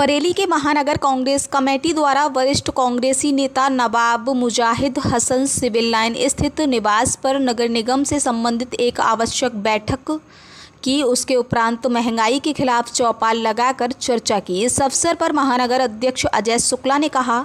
बरेली के महानगर कांग्रेस कमेटी द्वारा वरिष्ठ कांग्रेसी नेता नवाब मुजाहिद हसन सिविल लाइन स्थित निवास पर नगर निगम से संबंधित एक आवश्यक बैठक की, उसके उपरांत महँगाई के खिलाफ चौपाल लगाकर चर्चा की। इस अवसर पर महानगर अध्यक्ष अजय शुक्ला ने कहा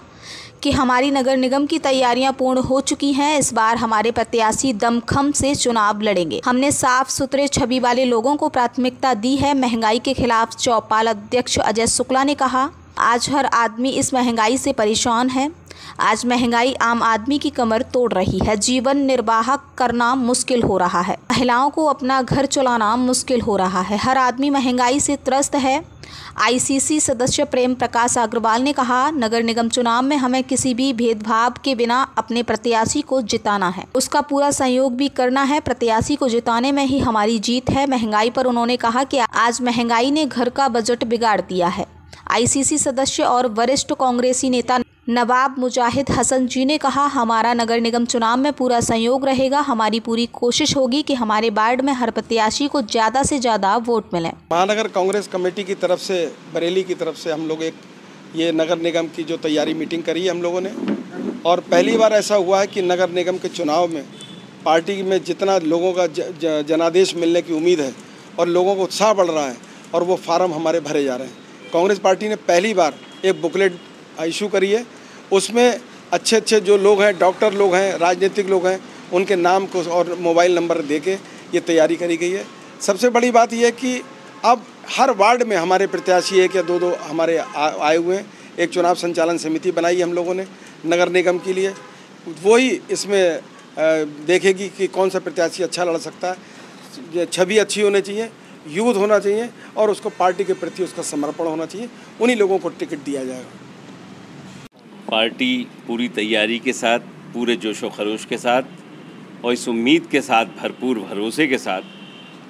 कि हमारी नगर निगम की तैयारियाँ पूर्ण हो चुकी हैं। इस बार हमारे प्रत्याशी दमखम से चुनाव लड़ेंगे। हमने साफ़ सुथरे छवि वाले लोगों को प्राथमिकता दी है। महँगाई के खिलाफ चौपाल अध्यक्ष अजय शुक्ला ने कहा, आज हर आदमी इस महँगाई से परेशान है। आज महँगाई आम आदमी की कमर तोड़ रही है। जीवन निर्वाह करना मुश्किल हो रहा है। महिलाओं को अपना घर चलाना मुश्किल हो रहा है। हर आदमी महँगाई से त्रस्त है। आईसीसी सदस्य प्रेम प्रकाश अग्रवाल ने कहा, नगर निगम चुनाव में हमें किसी भी भेदभाव के बिना अपने प्रत्याशी को जिताना है। उसका पूरा सहयोग भी करना है। प्रत्याशी को जिताने में ही हमारी जीत है। महँगाई पर उन्होंने कहा कि आज महँगाई ने घर का बजट बिगाड़ दिया है। आईसीसी सदस्य और वरिष्ठ कांग्रेसी नेता नवाब मुजाहिद हसन जी ने कहा, हमारा नगर निगम चुनाव में पूरा सहयोग रहेगा। हमारी पूरी कोशिश होगी कि हमारे वार्ड में हर प्रत्याशी को ज़्यादा से ज़्यादा वोट मिले। महानगर कांग्रेस कमेटी की तरफ़ से, बरेली की तरफ़ से हम लोग एक, ये नगर निगम की जो तैयारी मीटिंग करी है हम लोगों ने। और पहली बार ऐसा हुआ है कि नगर निगम के चुनाव में पार्टी में जितना लोगों का जनादेश मिलने की उम्मीद है और लोगों को उत्साह बढ़ रहा है और वो फार्म हमारे भरे जा रहे हैं। कांग्रेस पार्टी ने पहली बार एक बुकलेट इशू करी है। उसमें अच्छे अच्छे जो लोग हैं, डॉक्टर लोग हैं, राजनीतिक लोग हैं, उनके नाम को और मोबाइल नंबर दे के ये तैयारी करी गई है। सबसे बड़ी बात यह कि अब हर वार्ड में हमारे प्रत्याशी एक या दो दो हमारे आए हुए हैं। एक चुनाव संचालन समिति बनाई हम लोगों ने नगर निगम के लिए। वही इसमें देखेगी कि कौन सा प्रत्याशी अच्छा लड़ सकता है। छवि अच्छी होनी चाहिए। यूथ होना चाहिए और उसको पार्टी के प्रति उसका समर्पण होना चाहिए। उन्हीं लोगों को टिकट दिया जाएगा। पार्टी पूरी तैयारी के साथ, पूरे जोश व खरोश के साथ और इस उम्मीद के साथ, भरपूर भरोसे के साथ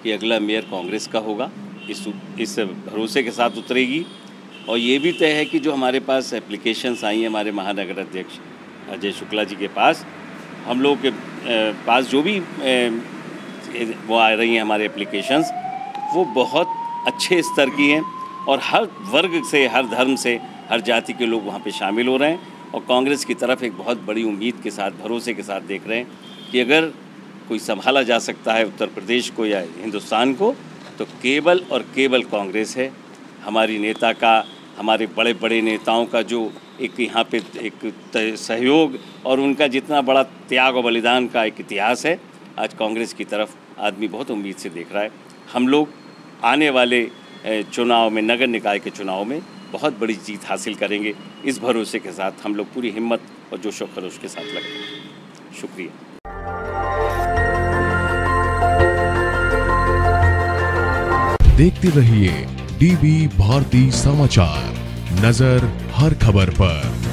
कि अगला मेयर कांग्रेस का होगा। इस इस भरोसे के साथ उतरेगी। और ये भी तय है कि जो हमारे पास एप्लीकेशंस आई हैं, हमारे महानगर अध्यक्ष अजय शुक्ला जी के पास, हम लोग के पास जो भी वो आ रही हैं हमारे एप्लीकेशंस वो बहुत अच्छे स्तर की हैं और हर वर्ग से, हर धर्म से, हर जाति के लोग वहाँ पे शामिल हो रहे हैं और कांग्रेस की तरफ़ एक बहुत बड़ी उम्मीद के साथ, भरोसे के साथ देख रहे हैं कि अगर कोई संभाला जा सकता है उत्तर प्रदेश को या हिंदुस्तान को तो केवल और केवल कांग्रेस है। हमारी नेता का, हमारे बड़े बड़े नेताओं का जो एक यहाँ पे एक सहयोग और उनका जितना बड़ा त्याग और बलिदान का एक इतिहास है, आज कांग्रेस की तरफ़ आदमी बहुत उम्मीद से देख रहा है। हम लोग आने वाले चुनाव में, नगर निकाय के चुनाव में बहुत बड़ी जीत हासिल करेंगे। इस भरोसे के साथ हम लोग पूरी हिम्मत और जोश व खरोश के साथ लगेंगे शुक्रिया। देखते रहिए डीबी भारती समाचार। नज़र हर खबर पर।